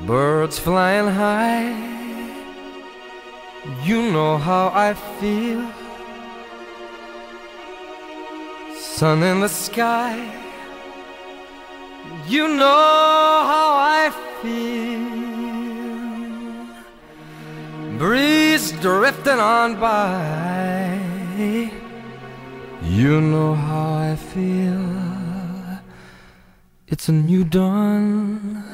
Birds flying high, you know how I feel. Sun in the sky, you know how I feel. Breeze drifting on by, you know how I feel. It's a new dawn.